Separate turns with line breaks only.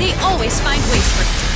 They always find ways for it.